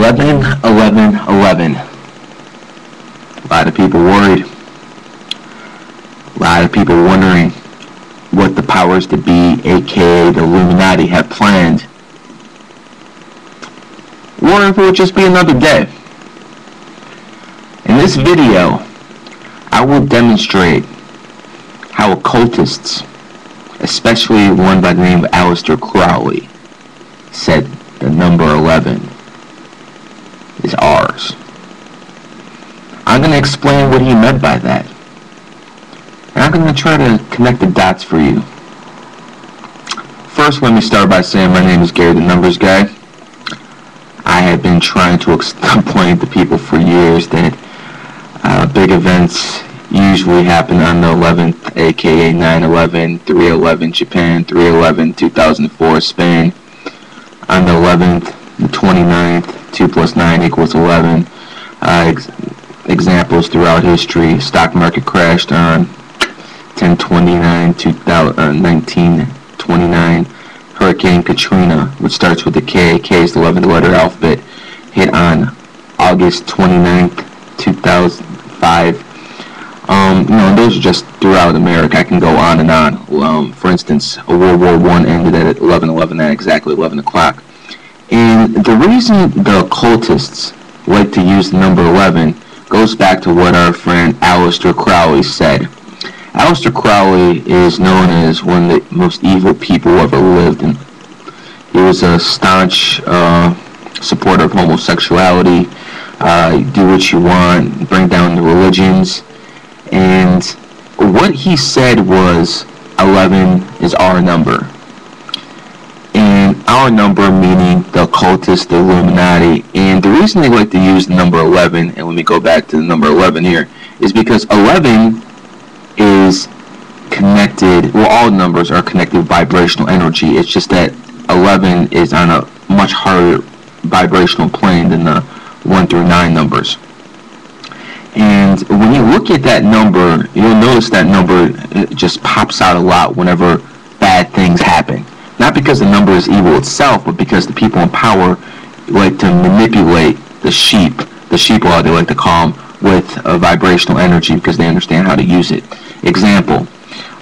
11, 11, 11. A lot of people worried. A lot of people wondering what the powers to be, aka the Illuminati, have planned. Or if it would just be another day. In this video, I will demonstrate how occultists, especially one by the name of Aleister Crowley, said the number 11 is ours. I'm going to explain what he meant by that. And I'm going to try to connect the dots for you. First, let me start by saying my name is Gary the Numbers Guy. I have been trying to explain to people for years that uh, big events usually happen on the 11th, aka 9-11, 3-11 Japan, 3-11 2004 Spain, on the 11th, the 29th, 2 plus 9 equals 11. Uh, ex- examples throughout history. Stock market crashed on 1029, 1929. Hurricane Katrina, which starts with the K, K is the 11th letter alphabet, hit on August 29th, 2005. Um, you know, those are just throughout America. I can go on and on. Um, for instance, World War One ended at 11:11 at exactly 11 o'clock. And the reason the occultists like to use the number 11 goes back to what our friend Aleister Crowley said. Aleister Crowley is known as one of the most evil people ever lived, and he was a staunch uh, supporter of homosexuality. Uh, do what you want, bring down the religions. And what he said was 11 is our number. And our number meaning the cultists, the Illuminati. And the reason they like to use the number 11, and let me go back to the number 11 here, is because 11 is connected, well, all numbers are connected vibrational energy. It's just that 11 is on a much higher vibrational plane than the 1 through 9 numbers. And when you look at that number, you'll notice that number uh, just pops out a lot whenever bad things happen. Not because the number is evil itself, but because the people in power like to manipulate the sheep, the sheep law they like to call them, with a vibrational energy because they understand how to use it. Example,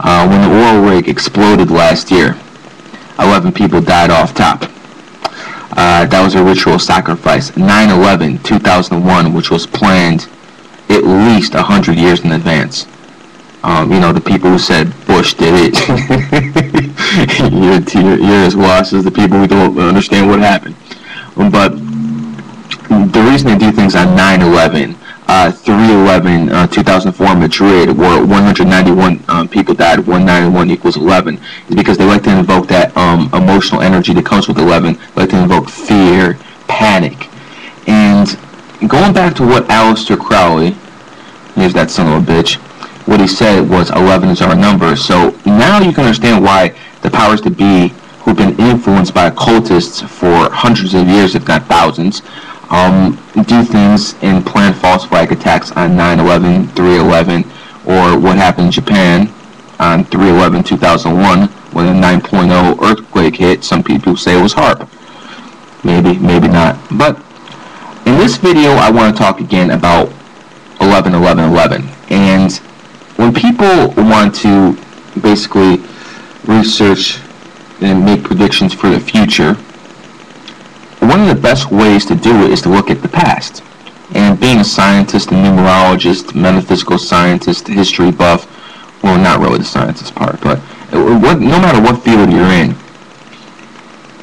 uh, when the oil rig exploded last year, 11 people died off top. Uh, that was a ritual sacrifice. 9-11, 2001, which was planned at least 100 years in advance. Um, you know, the people who said Bush did it, you're, you're, you're as lost as the people who don't understand what happened. But the reason they do things on 9-11, uh, 3-11, uh, 2004 Madrid, where 191 um, people died, 191 equals 11, is because they like to invoke that um, emotional energy that comes with 11, they like to invoke fear, panic. And going back to what Aleister Crowley, here's that son of a bitch, what he said was 11 is our number. So now you can understand why the powers that be, who've been influenced by occultists for hundreds of years, if not thousands, um, do things and plan false flag attacks on 9-11, 3-11, or what happened in Japan on 3-11-2001 when a 9.0 earthquake hit. Some people say it was HAARP. Maybe, maybe not. But in this video, I want to talk again about 11, 11, 11. And when people want to basically research and make predictions for the future, one of the best ways to do it is to look at the past. And being a scientist, a numerologist, metaphysical scientist, history buff, well, not really the scientist part, but what, no matter what field you're in,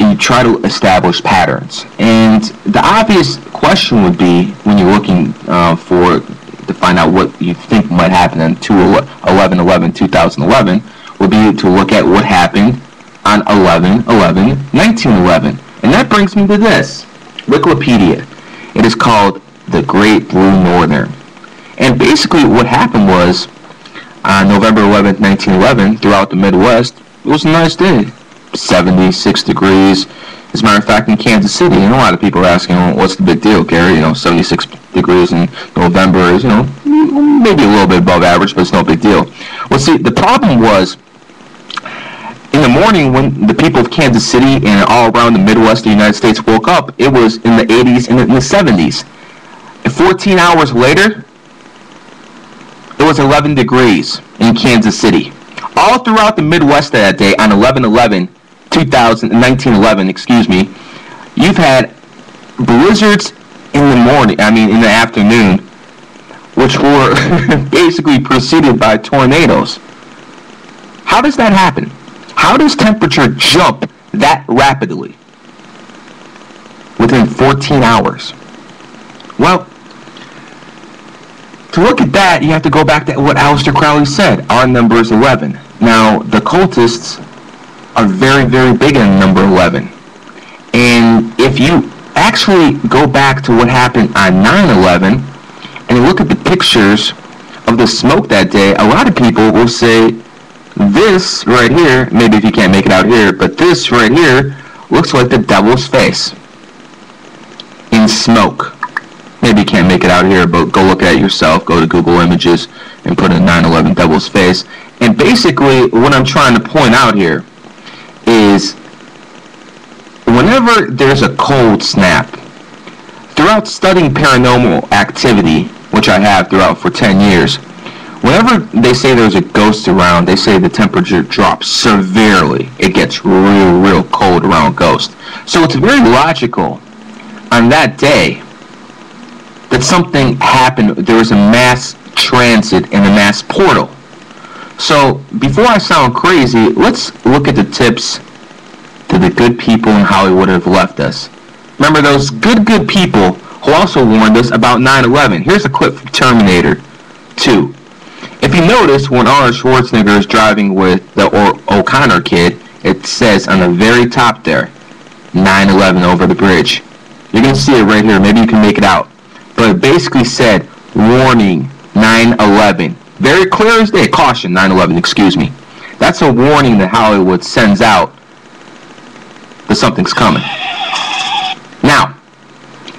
you try to establish patterns. And the obvious question would be when you're looking uh, for to find out what you think might happen in 11 11 2011 would be to look at what happened on 11 11 1911 and that brings me to this wikipedia. It is called the great blue northern. And basically what happened was on november 11, 1911, throughout the midwest it was a nice day. 76 degrees. As a matter of fact, in Kansas City, and a lot of people are asking, well, what's the big deal, Gary? You know, 76 degrees in November is, you know, maybe a little bit above average, but it's no big deal. Well, see, the problem was in the morning when the people of Kansas City and all around the Midwest of the United States woke up, it was in the 80s and in the 70s. And 14 hours later, it was 11 degrees in Kansas City. All throughout the Midwest that day on 11-11, 2000, 1911, excuse me, you've had blizzards in the morning, I mean in the afternoon, which were basically preceded by tornadoes. How does that happen? How does temperature jump that rapidly within 14 hours? Well, to look at that, you have to go back to what Aleister Crowley said. Our number is 11. Now, the cultists are very, very big in number 11. And if you actually go back to what happened on 9-11 and look at the pictures of the smoke that day, a lot of people will say this right here, maybe if you can't make it out here, but this right here looks like the devil's face in smoke maybe you can't make it out here, but go look at it yourself. Go to Google Images and put in 9/11 Devil's Face. And basically, what I'm trying to point out here is whenever there's a cold snap, throughout studying paranormal activity, which I have throughout for 10 years, whenever they say there's a ghost around, they say the temperature drops severely. It gets real, real cold around ghosts. So it's very logical on that day that something happened. There was a mass transit and a mass portal. So before I sound crazy, let's look at the tips to the good people in Hollywood have left us. Remember those good, good people who also warned us about 9-11. Here's a clip from Terminator 2. You notice, when Arnold Schwarzenegger is driving with the O'Connor kid, it says on the very top there, 9-11 over the bridge. You're going to see it right here. Maybe you can make it out but it basically said warning 9/11. Very clear as day. Caution 9/11. Excuse me. That's a warning that Hollywood sends out that something's coming. Now,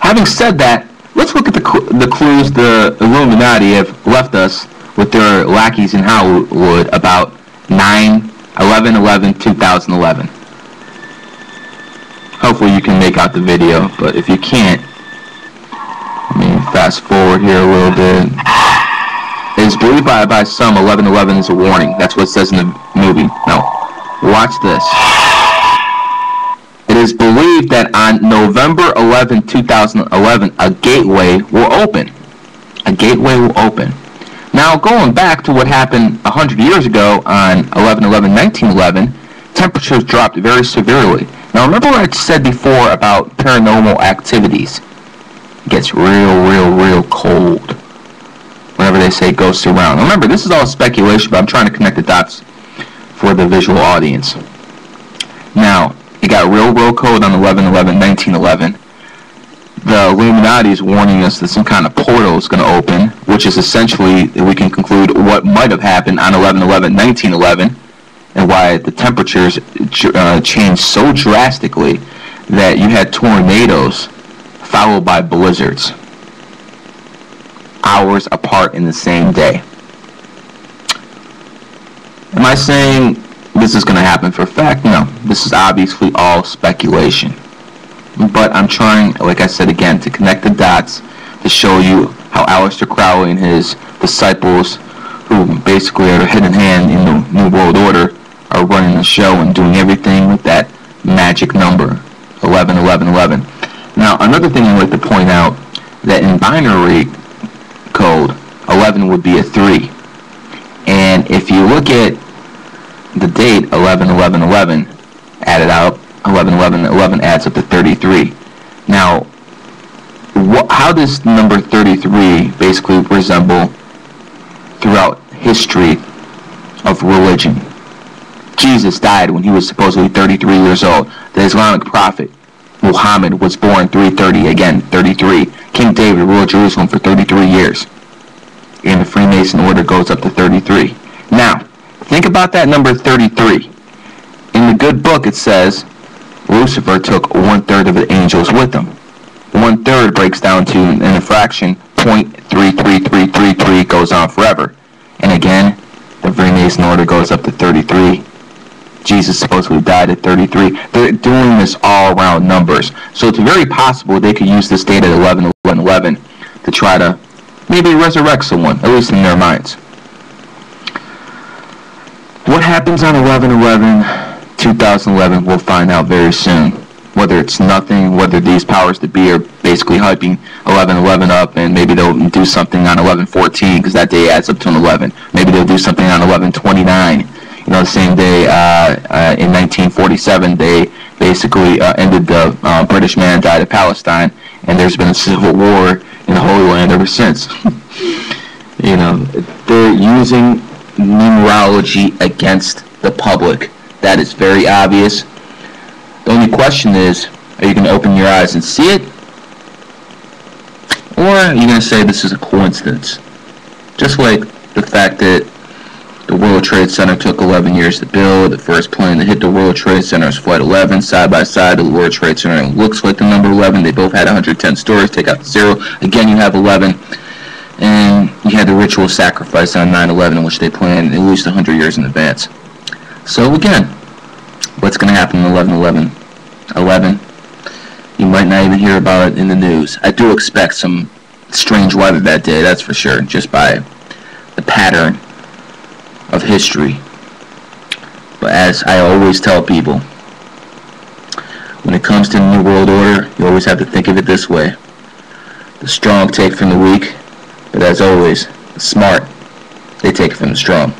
having said that, let's look at the cl- the clues the Illuminati have left us with their lackeys in Hollywood about 9 11 11 2011. Hopefully you can make out the video, but if you can't, I mean, fast forward here a little bit. It is believed by, by some 1111 is a warning. That's what it says in the movie. Now, watch this. It is believed that on November 11, 2011, a gateway will open. A gateway will open. Now, going back to what happened 100 years ago on 11-11-1911, temperatures dropped very severely. Now, remember what I said before about paranormal activities It gets real, real, real cold whenever they say ghosts around. Remember, this is all speculation, but I'm trying to connect the dots for the visual audience. Now, it got real, real cold on 11-11-1911. The Illuminati is warning us that some kind of portal is going to open, which is essentially, we can conclude what might have happened on 11-11-1911 and why the temperatures uh, changed so drastically that you had tornadoes followed by blizzards, hours apart in the same day. Am I saying this is going to happen for a fact? No. This is obviously all speculation. But I'm trying, like I said again, to connect the dots to show you how Aleister Crowley and his disciples, who basically are the in hand in the New World Order, are running the show and doing everything with that magic number, 11, 11, 11. Now, another thing I'd like to point out that in binary code, 11 would be a 3. And if you look at the date 11 11 11 added out 11 11 11 adds up to 33 now wh- how does number 33 basically resemble throughout history of religion jesus died when he was supposedly 33 years old the islamic prophet Muhammad was born 330, again, 33. King David ruled Jerusalem for 33 years. And the Freemason order goes up to 33. Now, think about that number 33. In the good book it says Lucifer took one-third of the angels with him. One-third breaks down to an infraction, 0.33333 goes on forever. And again, the Freemason order goes up to 33. Jesus supposedly died at 33. They're doing this all around numbers. So it's very possible they could use this date at 11, 11, 11 to try to maybe resurrect someone, at least in their minds. What happens on 11, 11, 2011, we'll find out very soon. Whether it's nothing, whether these powers to be are basically hyping 11, 11 up, and maybe they'll do something on 11, 14 because that day adds up to an 11. Maybe they'll do something on 11, 29 you know, the same day uh, uh, in 1947, they basically uh, ended the uh, British Mandate of Palestine, and there's been a civil war in the Holy Land ever since. you know, they're using numerology against the public. That is very obvious. The only question is, are you going to open your eyes and see it? Or are you going to say this is a coincidence? Just like the fact that the World Trade Center took 11 years to build. The first plane that hit the World Trade Center is Flight 11. Side by side, the World Trade Center looks like the number 11. They both had 110 stories. Take out the zero. Again, you have 11. And you had the ritual sacrifice on 9-11 in which they planned at least 100 years in advance. So again, what's going to happen in 11-11? 11. You might not even hear about it in the news. I do expect some strange weather that day, that's for sure, just by the pattern of history. But as I always tell people, when it comes to the New World Order, you always have to think of it this way. The strong take from the weak, but as always, the smart, they take it from the strong.